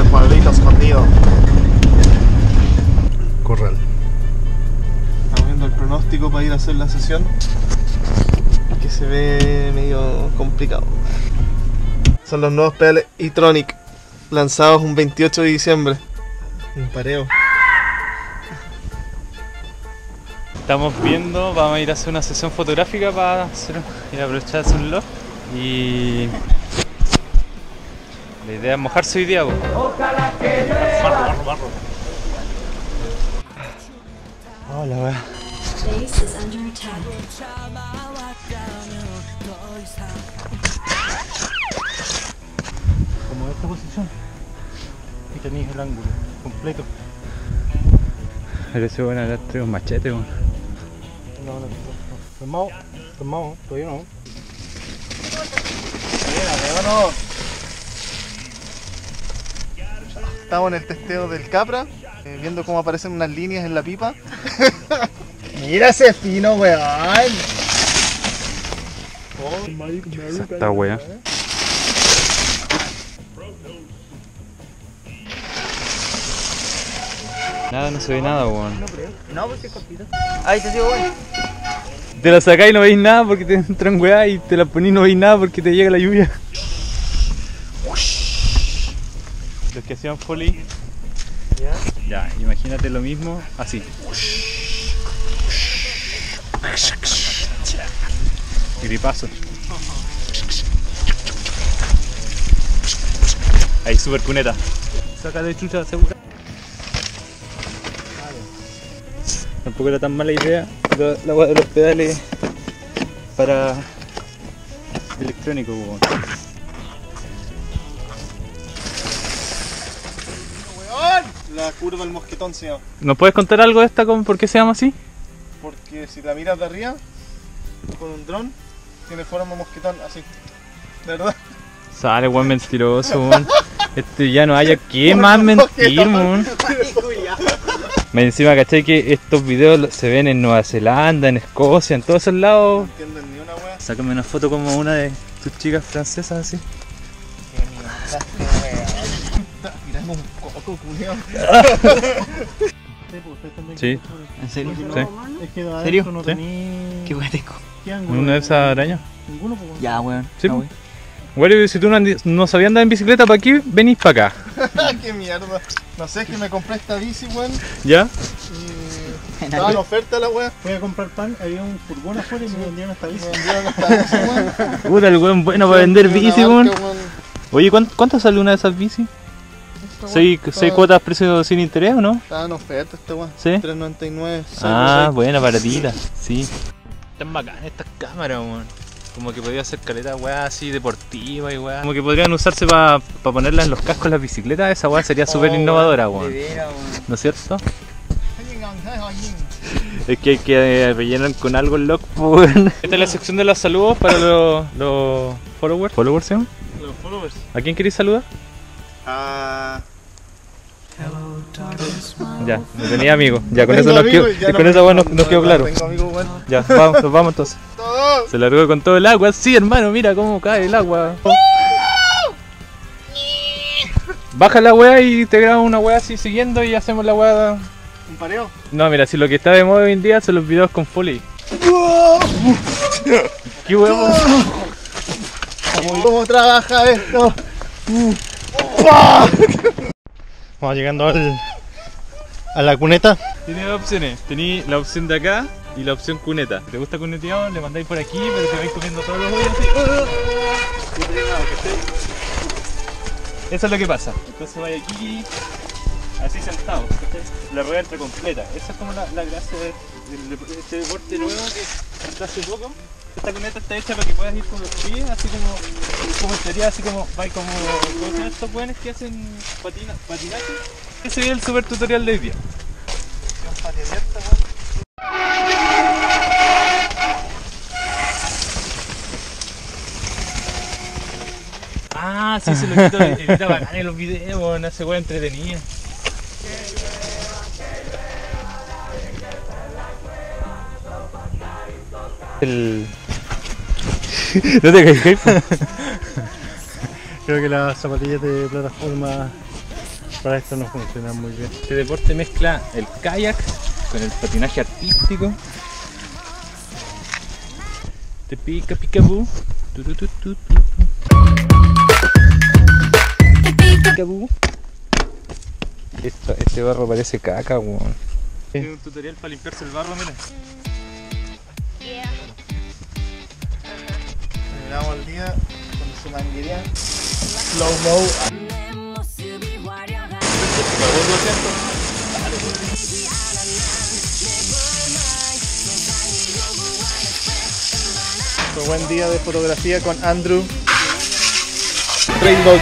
el escondido. Corral. Estamos viendo el pronóstico para ir a hacer la sesión. Que se ve medio complicado. Son los nuevos pedales e-tronic. Lanzados un 28 de diciembre. Un pareo. Estamos viendo, vamos a ir a hacer una sesión fotográfica para hacer, ir a aprovechar un log. Y la idea es mojarse hoy día. po. Hola, weá. Base is under attack. Como esta posición. Y tenéis el ángulo completo. Pero bueno ahora trae un machete, weón. No, no, no. Tomado, tomado, todavía no. Estamos en el testeo del Capra, eh, viendo cómo aparecen unas líneas en la pipa. Mira ese fino, weón. Esta weá. Nada, no se ve nada, weón. No, pues es cortito. Ahí te sigo, weón. Te la sacáis y no veis nada porque te entran weá y te la ponís y no veis nada porque te llega la lluvia. Los que hacían foley. Ya, imagínate lo mismo así. Gripazos. Ahí, super cuneta. Sácale chucha, segura. Tampoco era tan mala idea la, la de los pedales para electrónico. La curva del mosquetón se llama. ¿Nos puedes contar algo de esta? con ¿Por qué se llama así? Porque si la miras de arriba, con un dron, tiene forma mosquetón así. ¿De verdad? Sale, weón, mentiroso, weón. Este ya no haya que más mentir, weón. Me encima, ¿cachai? Que estos videos se ven en Nueva Zelanda, en Escocia, en todos esos lados. No entienden ni una wea. Sácame una foto como una de tus chicas francesas así. Miramos un coco, culiao. Sí, ¿En serio? sí. Es que de ¿Serio? no Sí. tení- Qué weón. Una de esas arañas. Ninguno, pues, weón. Ya, weón. Sí, Ya, po. weón. Bueno, si tú no, no sabías andar en bicicleta para aquí, venís para acá. ¡Qué mierda! No sé, es que me compré esta bici, weón. ¿Ya? Y estaba en oferta la wea. Fui a comprar pan, había un furgón afuera y me vendieron esta bici. Me vendieron esta bici, weón. Puta, el weón bueno para vender bici, weón. weón. Oye, ¿cuánto, cuánto sale una de esas bicis? Esta ¿Seis, seis cuotas precio sin interés o no? Estaba en oferta esta weón. ¿Sí? 3.99. Ah, buena, baratita, sí. Están bacanas estas cámaras, weón. Como que podría hacer caleta, weá, así deportiva y weá. Como que podrían usarse para ponerlas en los cascos de las bicicletas. Esa weá sería súper innovadora, De weón. ¿No es cierto? Es que hay que eh, rellenar con algo el lock, pues, weón. Esta es la sección de los saludos para los, los followers. ¿Followers se llaman? Los followers. ¿A quién queréis saludar? Ah. Ya, no tenía amigos. Ya, con tengo eso nos amigos quedó, y ya con me- esa no, quedó claro. Tengo. Ya, vamos, nos vamos entonces. Se largó con todo el agua, sí hermano, mira cómo cae el agua. Baja la weá y te grabo una weá así siguiendo y hacemos la weá. Un pareo. No, mira, si lo que está de moda hoy en día son los videos con foley. ¿Qué huevo? ¿Cómo trabaja esto? Vamos llegando al, a la cuneta. Tienes dos opciones. Tenéis la opción de acá y la opción cuneta. Te gusta cuneteado, le mandáis por aquí, pero te vais comiendo todos los así. Eso es lo que pasa. Entonces vais aquí, así sentado. La rueda entra completa. Esa es como la, la gracia de, este deporte nuevo que hace poco. Esta cuneta está hecha para que puedas ir con los pies, así como, como estaría así como, vais como, ¿cómo se llaman estos buenos que hacen patina, patinaje? Ese sería el super tutorial de hoy día. Ah, sí, se lo quito, edita bacán en los videos, weón, hace weón entretenida. El... no te caigas, Creo que las zapatillas de plataforma para esto no funciona muy bien. Este deporte mezcla el kayak con el patinaje artístico. Te pica tu, tu, tu, tu, tu. Picabú. Esto- este barro parece caca, weón. Es un tutorial para limpiarse el barro, mira. Terminamos el día con su manguería. Slow mo. Fue buen día de fotografía con Andrew. Rainbow.